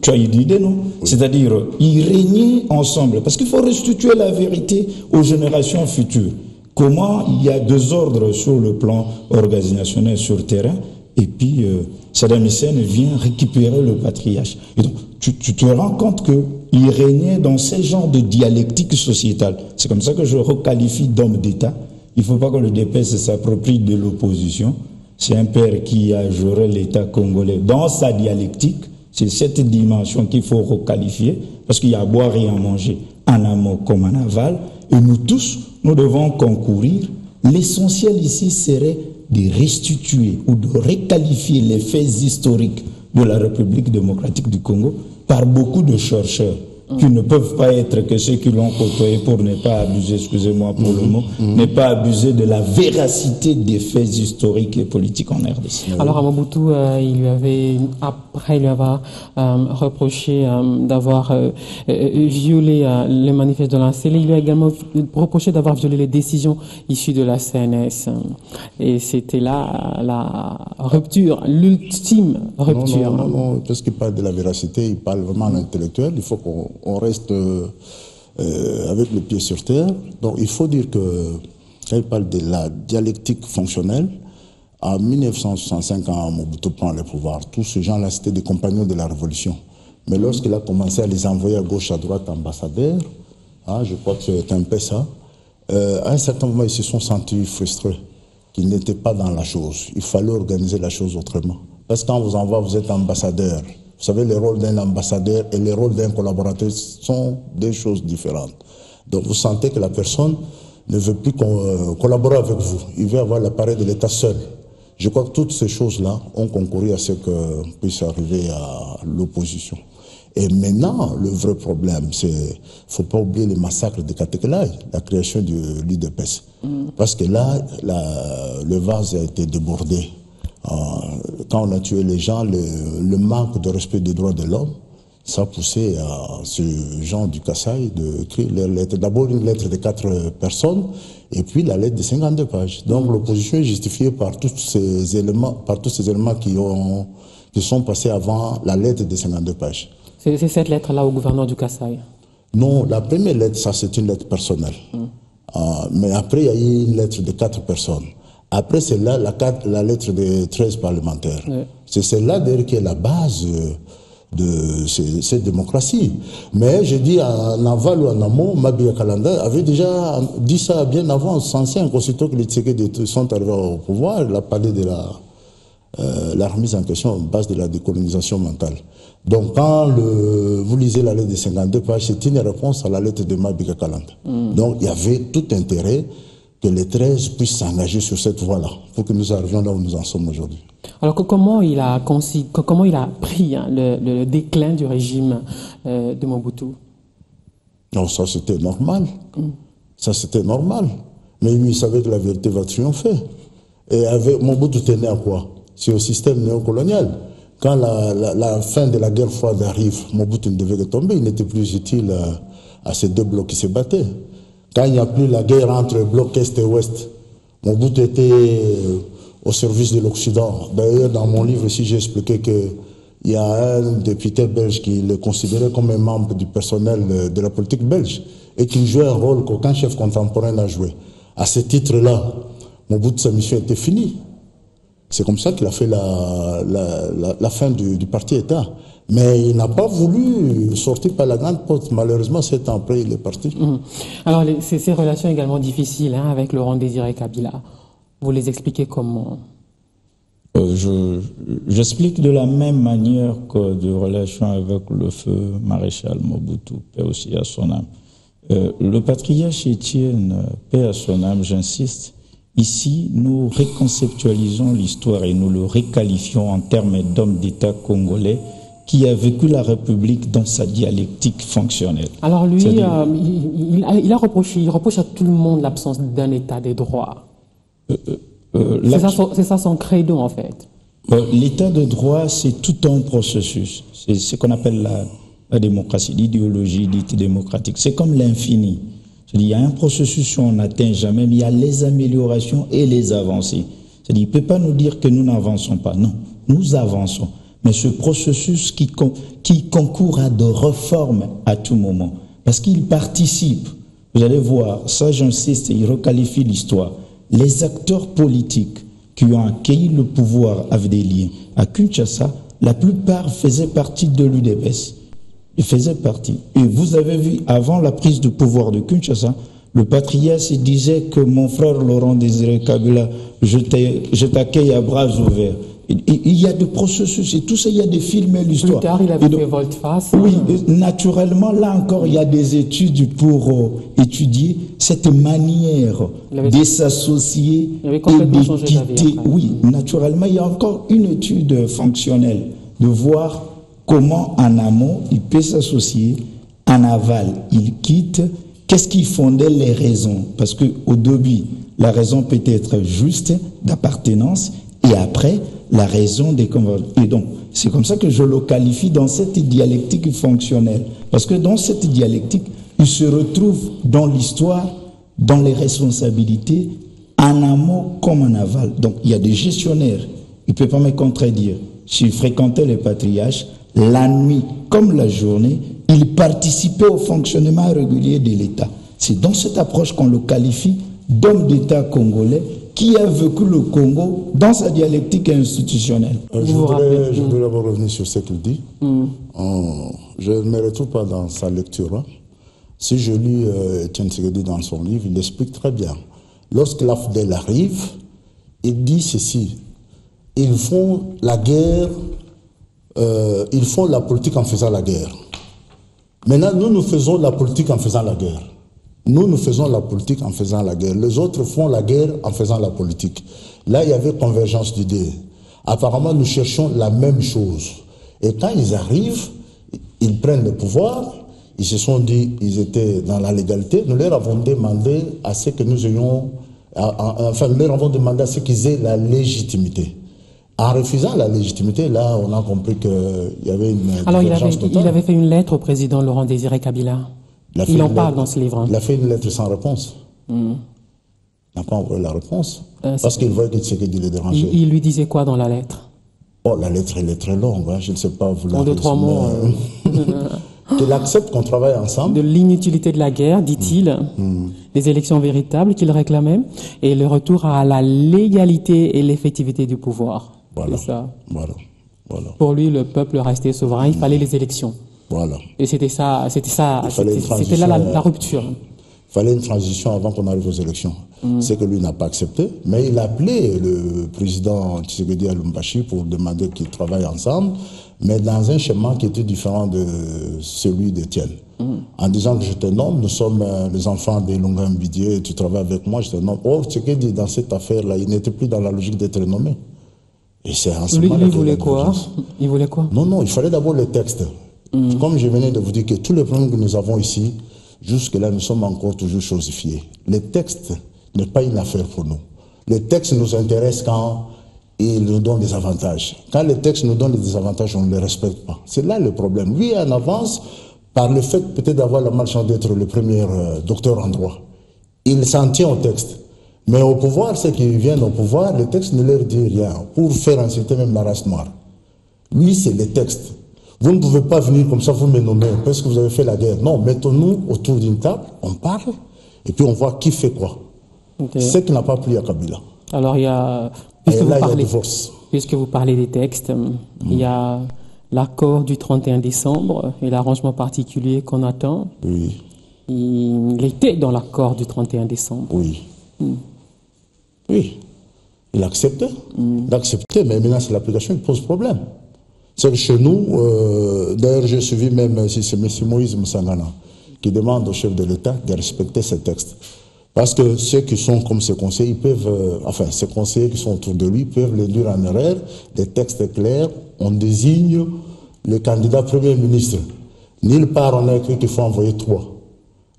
Tu as une idée, non C'est-à-dire, ils régnaient ensemble. Parce qu'il faut restituer la vérité aux générations futures. Comment il y a deux ordres sur le plan organisationnel sur terrain, et puis euh, Saddam Hussein vient récupérer le patriarche. Et donc, tu, tu te rends compte que il régnait dans ce genre de dialectique sociétale. C'est comme ça que je requalifie d'homme d'État. Il ne faut pas que le DPS s'approprie de l'opposition. C'est un père qui a géré l'État congolais dans sa dialectique. C'est cette dimension qu'il faut requalifier parce qu'il y a à boire et à manger en amont comme en aval. Et nous tous, nous devons concourir. L'essentiel ici serait de restituer ou de requalifier les faits historiques de la République démocratique du Congo par beaucoup de chercheurs qui ne peuvent pas être que ceux qui l'ont côtoyé pour ne pas abuser, excusez-moi pour le mot, ne pas abuser de la véracité des faits historiques et politiques en RDC. Alors à Mobutu, euh, il lui avait, après lui avoir euh, reproché euh, d'avoir violé euh, les manifestes de l'ANCL, il lui a également reproché d'avoir violé les décisions issues de la CNS. Et c'était là la rupture, l'ultime rupture. Non, non, non, non, parce qu'il parle de la véracité, il parle vraiment à l'intellectuel. Il faut qu'on on reste euh, euh, avec le pied sur terre. Donc il faut dire que quand il parle de la dialectique fonctionnelle, en 1965, quand Mobutu prend le pouvoir, tous ces gens-là, c'était des compagnons de la révolution. Mais lorsqu'il a commencé à les envoyer à gauche, à droite, ambassadeurs, hein, je crois que c'est un peu ça, euh, à un certain moment, ils se sont sentis frustrés, qu'ils n'étaient pas dans la chose. Il fallait organiser la chose autrement. Parce que quand vous envoie, vous êtes ambassadeur. Vous savez, le rôle d'un ambassadeur et le rôle d'un collaborateur sont deux choses différentes. Donc vous sentez que la personne ne veut plus co- collaborer avec vous. Il veut avoir l'appareil de l'État seul. Je crois que toutes ces choses-là ont concouru à ce que puisse arriver à l'opposition. Et maintenant, le vrai problème, c'est, faut pas oublier le massacre de Katekelai, la création de l'UDPS. Parce que là, la- le vase a été débordé. Quand on a tué les gens, le, le manque de respect des droits de l'homme, ça a poussé à ce gens du Kassai de leur lettre. D'abord une lettre de quatre personnes et puis la lettre de 52 pages. Donc l'opposition est justifiée par tous ces éléments, par tous ces éléments qui ont, qui sont passés avant la lettre de 52 pages. C'est cette lettre-là au gouverneur du Kassai. Non, la première lettre, ça c'est une lettre personnelle. Ah, mais après, il y a eu une lettre de quatre personnes. Après, c'est là la, la lettre de 13 parlementaires. C'est celle-là d'ailleurs qui est la base de cette démocratie. Mais je dis en aval ou en amont, Mabia Kalanda avait déjà dit ça bien avant, ancien, aussitôt que les Tshisekedi sont arrivés au pouvoir, il a parlé de la, euh, la remise en question en base de la décolonisation mentale. Donc, quand le, vous lisez la lettre de 52 pages, c'est une réponse à la lettre de Mabika Kalanda. Donc, il y avait tout intérêt que les 13 puissent s'engager sur cette voie-là pour que nous arrivions là où nous en sommes aujourd'hui. Alors que comment il a que- comment il a pris hein, le, le déclin du régime euh, de Mobutu? Non, ça c'était normal. Ça c'était normal. Mais lui, il savait que la vérité va triompher. Et avec Mobutu tenait à quoi? C'est au système néocolonial. Quand la, la- la fin de la guerre froide arrive, Mobutu ne devait que tomber. Il n'était plus utile à, à ces deux blocs qui se battaient. Quand il n'y a plus la guerre entre bloc Est et Ouest, Mobutu était euh, au service de l'Occident. D'ailleurs, dans mon livre ici, j'ai expliqué que il y a un député belge qui le considérait comme un membre du personnel euh, de la politique belge et qui jouait un rôle qu'aucun chef contemporain n'a joué. À ce titre-là, Mobutu, sa mission était finie. C'est comme ça qu'il a fait la, fin du, du parti État. Mais il n'a pas voulu sortir par la grande porte. Malheureusement, sept ans après, il est parti. Mhm. Alors les- ces, relations également difficiles hein, avec Laurent Désiré Kabila, vous les expliquez comment? Euh, je- J'explique de la même manière que de relation avec le feu maréchal Mobutu, paix aussi à son âme. Euh, le patriarche Étienne, paix à son âme, j'insiste, ici nous reconceptualisons l'histoire et nous le requalifions en termes d'homme d'État congolais qui a vécu la République dans sa dialectique fonctionnelle. Alors lui, euh, il, il a, il a reproché, il reproche à tout le monde l'absence d'un état des droits. Euh, C'est la- ça, son- c'est ça son credo en fait. Euh, L'état de droit, c'est tout un processus. C'est ce qu'on appelle la, la démocratie, l'idéologie dite démocratique. C'est comme l'infini. Il y a un processus où on n'atteint jamais, mais il y a les améliorations et les avancées. C'est-à-dire, il ne peut pas nous dire que nous n'avançons pas. Non, nous avançons. Mais ce processus qui, con- qui concourt à de réformes à tout moment, parce qu'il participe. Vous allez voir, ça j'insiste, il requalifie l'histoire. Les acteurs politiques qui ont accueilli le pouvoir avec des liens à Kinshasa, la plupart faisaient partie de l'UDPS. Il faisait partie. Et vous avez vu, avant la prise de pouvoir de Kinshasa, le patriarche disait que mon frère Laurent Désiré Kabila, je t'accueille à bras ouverts. Il y a des processus et tout ça, il y a des films et l'histoire. Plus tard, il avait fait volte-face. Oui, naturellement, là encore, il y a des études pour euh, étudier cette manière de s'associer et de quitter. Oui, naturellement, il y a encore une étude fonctionnelle de voir comment en amont il peut s'associer, en aval il quitte. Qu'est-ce qui fondait les raisons? Parce que au début, la raison peut être juste d'appartenance et après, la raison des convergences. Et donc, c'est comme ça que je le qualifie dans cette dialectique fonctionnelle. Parce que dans cette dialectique, il se retrouve dans l'histoire, dans les responsabilités, en amont comme en aval. Donc, il y a des gestionnaires. Il ne peut pas me contredire. S'il fréquentait les patriarches, la nuit comme la journée, il participait au fonctionnement régulier de l'État. C'est dans cette approche qu'on le qualifie d'homme d'État congolais qui a vécu le Congo dans sa dialectique institutionnelle. Euh, je, voudrais, je voudrais d'abord revenir sur ce qu'il dit. Mm. je ne me retrouve pas dans sa lecture. Hein. Si je lis euh, Etienne dans son livre, il explique très bien. Lorsque la FDL arrive, il dit ceci. Ils font la guerre, euh, ils font la politique en faisant la guerre. Maintenant, nous, nous faisons la politique en faisant la guerre. Nous, nous faisons la politique en faisant la guerre. Les autres font la guerre en faisant la politique. Là, il y avait convergence d'idées. Apparemment, nous cherchons la même chose. Et quand ils arrivent, ils prennent le pouvoir, ils se sont dit, ils étaient dans la légalité. Nous leur avons demandé à ce que nous ayons, enfin, nous leur avons demandé à ce qu'ils aient la légitimité. En refusant la légitimité, là, on a compris qu'il y avait une. Alors, il avait, il avait fait une lettre au président Laurent Désiré Kabila. Il, en parle dans ce livre. Hein. Il a fait une lettre sans réponse. Hmm. Il n'a pas envoyé la réponse. Euh, parce qu'il voyait que ce qu'il le dérangeait. Il, lui disait quoi dans la lettre? Oh, la lettre, elle est très longue. Hein. Je ne sais pas. Vous en deux, trois mots. Euh. qu'il accepte qu'on travaille ensemble. De l'inutilité de la guerre, dit-il, hmm. des élections véritables qu'il réclamait, et le retour à la légalité et l'effectivité du pouvoir. Voilà. Ça. Voilà. voilà. Pour lui, le peuple restait souverain, il fallait les élections. Voilà. Et c'était ça, c'était ça, c'était là la, rupture. Il fallait une transition avant qu'on arrive aux élections. Mm. C'est que lui n'a pas accepté, mais il a appelé le président Tshisekedi Alumbashi pour demander qu'ils travaillent ensemble, mais dans un schéma qui était différent de celui d'Étienne. Mm. En disant que je te nomme, nous sommes euh, les enfants des Longa Bidier, tu travailles avec moi, je te nomme. Or, Tshisekedi, dans cette affaire-là, il n'était plus dans la logique d'être nommé. Et c'est en ce Lui, il voulait quoi? Il voulait quoi? Non, non, il fallait d'abord le texte. Mm. Comme je venais de vous dire que tous les problèmes que nous avons ici, jusque-là, nous sommes encore toujours chosifiés. Le texte n'est pas une affaire pour nous. Le texte nous intéresse quand il nous donne des avantages. Quand le texte nous donne des désavantages, on ne les respecte pas. C'est là le problème. Lui, en avance, par le fait peut-être d'avoir la malchance d'être le premier euh, docteur en droit, il s'en tient au texte. Mais au pouvoir, ceux qui viennent au pouvoir, le texte ne leur dit rien pour faire inciter même la race noire. Lui, c'est le texte. Vous ne pouvez pas venir comme ça, vous me nommer parce que vous avez fait la guerre? Non, mettons-nous autour d'une table, on parle, et puis on voit qui fait quoi. C'est qui n'a pas plu à Kabila. Alors il y a... Puisque, vous, parlez, puisque vous parlez des textes, il y a l'accord du 31 décembre et l'arrangement particulier qu'on attend. Oui. Il était dans l'accord du 31 décembre. Oui. Hmm. Oui. Il acceptait. Il acceptait, mais maintenant c'est l'application qui pose problème. C'est que chez nous, euh, d'ailleurs j'ai suivi même si c'est M. Moïse Moussangana qui demande au chef de l'État de respecter ces textes. Parce que ceux qui sont comme ses conseillers, ils peuvent, euh, enfin, ces conseillers qui sont autour de lui peuvent les lire en erreur, des textes clairs, on désigne le candidat Premier ministre. Nulle part on a écrit qu'il faut envoyer trois.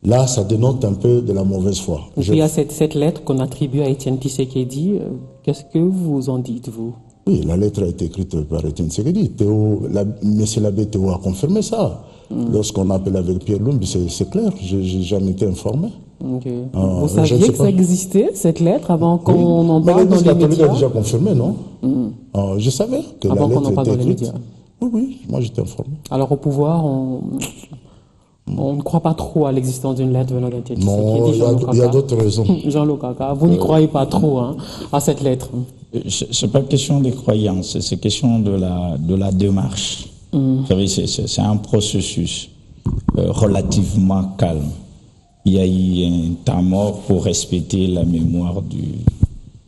Là, ça dénote un peu de la mauvaise foi. il y a cette, cette lettre qu'on attribue à Étienne Tshisekedi. Euh, qu'est-ce que vous en dites, vous? Oui, la lettre a été écrite par Étienne Tshisekedi. Théo, la, Monsieur l'abbé Théo a confirmé ça. Mm. Lorsqu'on appelle avec Pierre Lumbi, c'est clair, j'ai jamais été informé. Okay. Euh, Vous saviez que ça existait, cette lettre, avant qu'on en parle dans les médias a déjà confirmé, non? Mm. euh, Je savais que avant la lettre en parle était dans les médias. Oui, oui, moi j'étais informé. Alors au pouvoir, on... On ne croit pas trop à l'existence d'une lettre venant d'un Non, il y a, d'autres raisons. Jean-Luc vous n'y croyez pas trop hein, à cette lettre c'est pas question des croyances, c'est question de la, de la démarche. Vous savez, c'est- un processus euh, relativement calme. Il y a eu un temps mort pour respecter la mémoire du,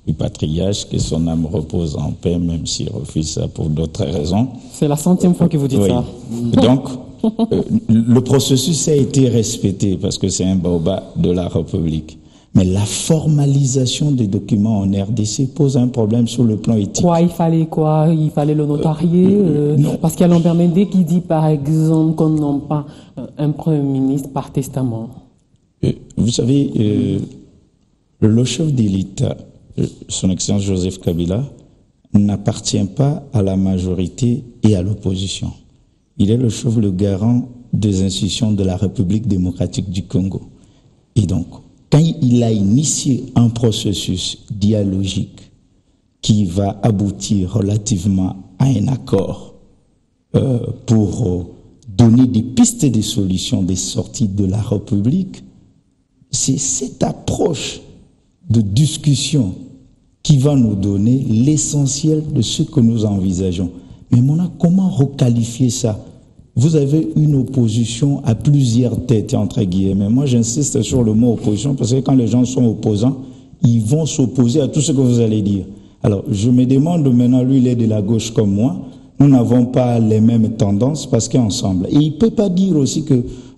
du patriarche, que son âme repose en paix, même s'il refuse ça pour d'autres raisons. C'est la centième fois que vous dites Oui. ça. Donc, euh, le processus a été respecté parce que c'est un baobab de la République. Mais la formalisation des documents en RDC pose un problème sur le plan éthique. Quoi, il fallait quoi? Il fallait le notarier euh, non. Parce qu'il y a Lambert qui dit par exemple qu'on nomme pas euh, un Premier ministre par testament. Euh, Vous savez, euh, le chef de l'État, euh, son Excellence Joseph Kabila, n'appartient pas à la majorité et à l'opposition. Il est le chef, le garant des institutions de la République démocratique du Congo. Et donc, quand il a initié un processus dialogique qui va aboutir relativement à un accord euh, pour euh, donner des pistes et des solutions des sorties de la République, c'est cette approche de discussion qui va nous donner l'essentiel de ce que nous envisageons. Mais maintenant, comment requalifier ça? Vous avez une opposition à plusieurs têtes, entre guillemets. Moi, j'insiste sur le mot opposition parce que quand les gens sont opposants, ils vont s'opposer à tout ce que vous allez dire. Alors, je me demande maintenant, lui, il est de la gauche comme moi. Nous n'avons pas les mêmes tendances parce qu'ensemble. Et il ne peut pas dire aussi que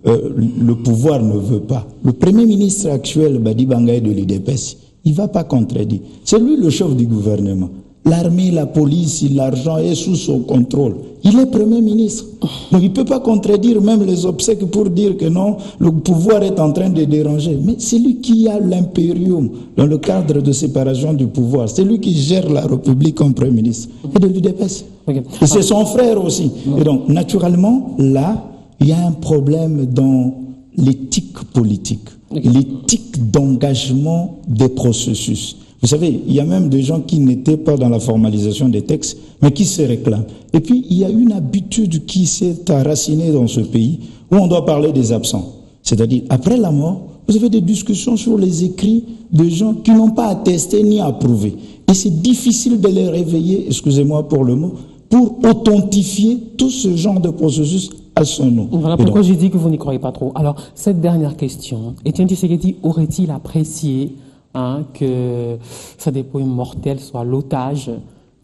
euh, le pouvoir ne veut pas. Le Premier ministre actuel, Badi Bangaye de l'IDPS, il ne va pas contredire. C'est lui le chef du gouvernement. L'armée, la police, l'argent est sous son contrôle. Il est Premier ministre. Donc il ne peut pas contredire même les obsèques pour dire que non, le pouvoir est en train de déranger. Mais c'est lui qui a l'impérium dans le cadre de séparation du pouvoir. C'est lui qui gère la République comme Premier ministre. Et de l'UDPS. Ok. Et c'est son frère aussi. Et donc, naturellement, là, il y a un problème dans l'éthique politique, l'éthique d'engagement des processus. Vous savez, il y a même des gens qui n'étaient pas dans la formalisation des textes, mais qui se réclament. Et puis, il y a une habitude qui s'est enracinée dans ce pays où on doit parler des absents. C'est-à-dire, après la mort, vous avez des discussions sur les écrits de gens qui n'ont pas attesté ni approuvé. Et c'est difficile de les réveiller, excusez-moi pour le mot, pour authentifier tout ce genre de processus à son nom. Voilà pourquoi j'ai dit que vous n'y croyez pas trop. Alors, cette dernière question, Étienne Tshisekedi aurait-il apprécié hein, que sa dépouille mortelle soit l'otage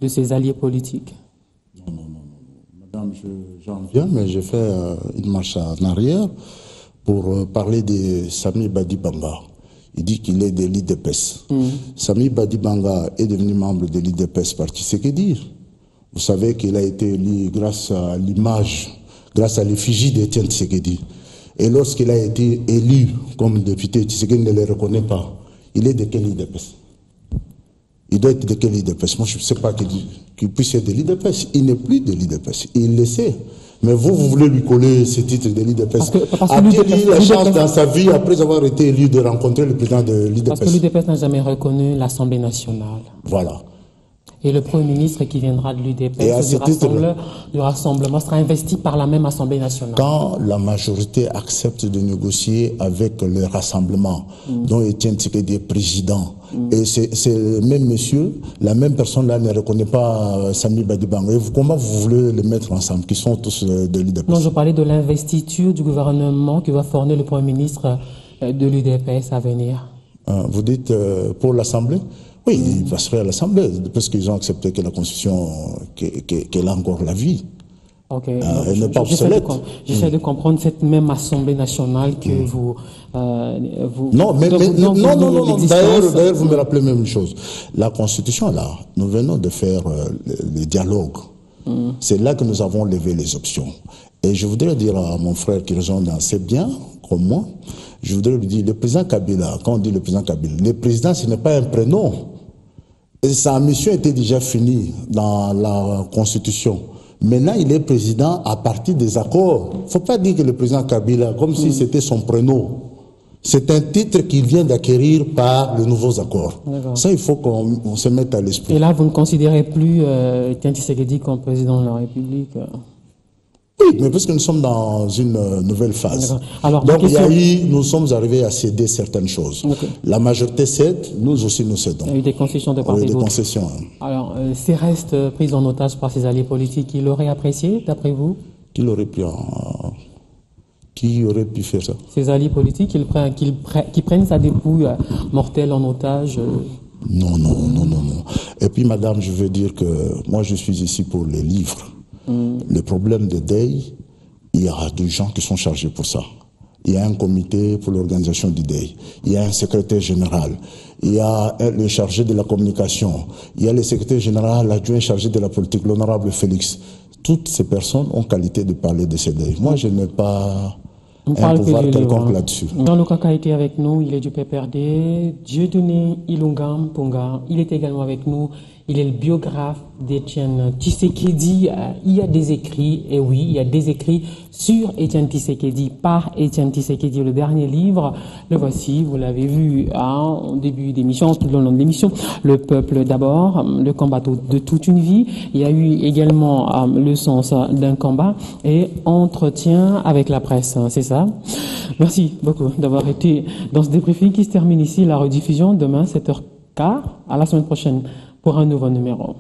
de ses alliés politiques Madame, je- j'en viens, mais je fais euh, une marche en arrière pour euh, parler de Sami Badibanga. Il dit qu'il est de l'IDPS. Sami Badibanga est devenu membre de l'IDPS par Tshisekedi. Vous savez qu'il a été élu grâce à l'image, grâce à l'effigie d'Étienne Tshisekedi. Et lorsqu'il a été élu comme député, Tshisekedi ne le reconnaît pas. Il est de quel IDPS il doit être de quel IDPS Moi, je ne sais pas qu'il puisse être de l'IDPS. Il n'est plus de l'IDPS. Il le sait. Mais vous, vous voulez lui coller ce titre de l'IDPS. A-t-il l'IDPS eu la chance l'IDPS dans sa vie, après avoir été élu, de rencontrer le président de Parce que l'IDPS n'a jamais reconnu l'Assemblée nationale. Voilà. Et le Premier ministre qui viendra de à du, du rassemblement sera investi par la même Assemblée nationale. Quand la majorité accepte de négocier avec le rassemblement, dont Étienne Tshisekedi est président, et c'est le même monsieur, la même personne là ne reconnaît pas euh, Sami Badibanga. Et vous- comment vous voulez les mettre ensemble, qui sont tous euh, de l'IDPS Non, je parlais de l'investiture du gouvernement qui va fournir le Premier ministre euh, de l'UDPS à venir. Hein, Vous dites pour l'Assemblée? Oui, il passerait à l'Assemblée, parce qu'ils ont accepté que la Constitution, que- que- qu'elle a encore la vie. Ok. pas j'essaie de J'essaie de comprendre cette même Assemblée nationale que vous, euh, vous. Non, mais, vous- non, non, non, non. D'ailleurs, vous me rappelez même une chose. La Constitution, là, nous venons de faire euh, le, le dialogue. C'est là que nous avons levé les options. Et je voudrais dire à mon frère qui rejoint assez bien, comme moi, je voudrais lui dire, le président Kabila, quand on dit le président Kabila, le président, ce n'est pas un prénom. Et sa mission était déjà finie dans la Constitution. Maintenant, il est président à partir des accords. Il ne faut pas dire que le président Kabila, comme si c'était son prénom. C'est un titre qu'il vient d'acquérir par les nouveaux accords. Ça, il faut qu'on on se mette à l'esprit. Et là, vous ne considérez plus euh, Etienne Tshisekedi comme président de la République. Oui, mais parce que nous sommes dans une euh, nouvelle phase. Alors, Donc, il y a eu, nous sommes arrivés à céder certaines choses. La majorité cède, nous aussi nous cédons. Il y a eu des concessions de part Oui, des concessions. hein. Alors, euh, ces restes euh, pris en otage par ses alliés politiques, il aurait apprécié, d'après vous? Qui l'aurait pu en- Qui aurait pu faire ça? Ces alliés politiques, qu'ils prennent, qu'ils pre- qu'ils prennent sa dépouille mortelle en otage. euh, Non, non, non, non, non. Et puis, madame, je veux dire que moi, je suis ici pour les livres. Le problème de deuil, il y a des gens qui sont chargés pour ça. Il y a un comité pour l'organisation du deuil. Il y a un secrétaire général. Il y a le chargé de la communication. Il y a le secrétaire général, l'adjoint chargé de la politique, l'honorable Félix. Toutes ces personnes ont qualité de parler de ces deuils. Moi, je n'ai pas On un que pouvoir quelconque hein. là-dessus. Jean-Luc a été avec nous, il est du PPRD. Dieudonné Ilungam Ponga, il est également avec nous. Il est le biographe d'Étienne Tshisekedi. Euh, Il y a des écrits, et oui, il y a des écrits sur Étienne Tshisekedi, par Étienne Tshisekedi. Le dernier livre, le voici, vous l'avez vu hein, au début d'émission, tout le long de l'émission. Le peuple d'abord, le combat de toute une vie. Il y a eu également euh, le sens d'un combat et entretien avec la presse, hein, c'est ça Merci beaucoup d'avoir été dans ce débriefing qui se termine ici. La rediffusion demain, 7h15. À la semaine prochaine pour un nouveau numéro.